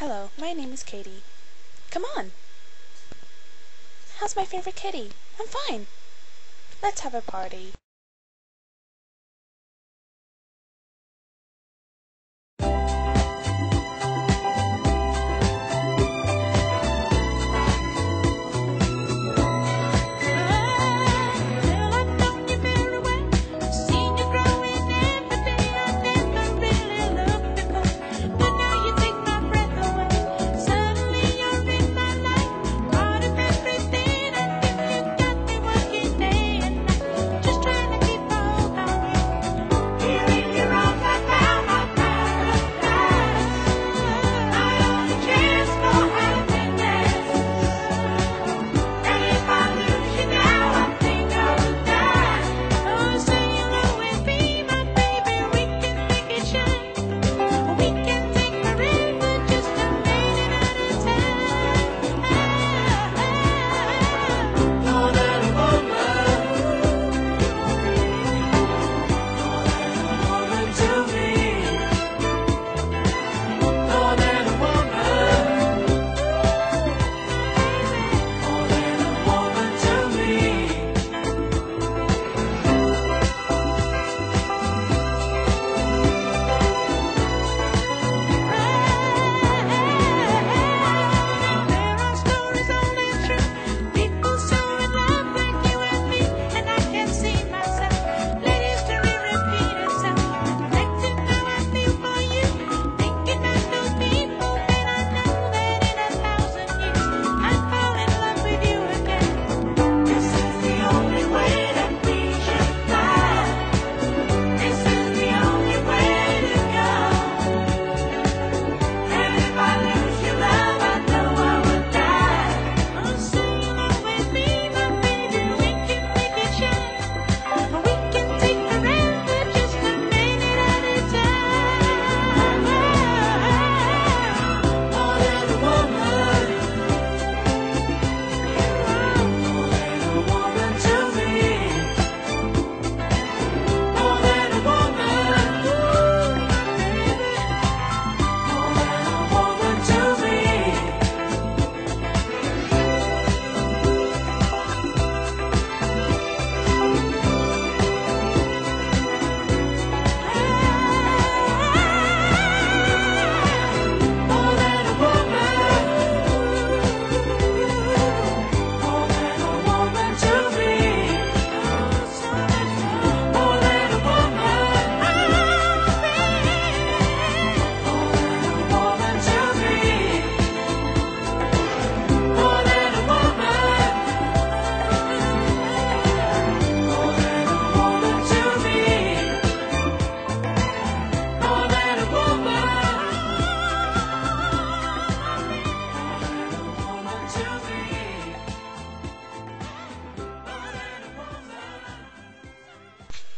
Hello, my name is Katie. Come on. How's my favorite kitty? I'm fine. Let's have a party.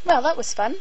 Well, that was fun.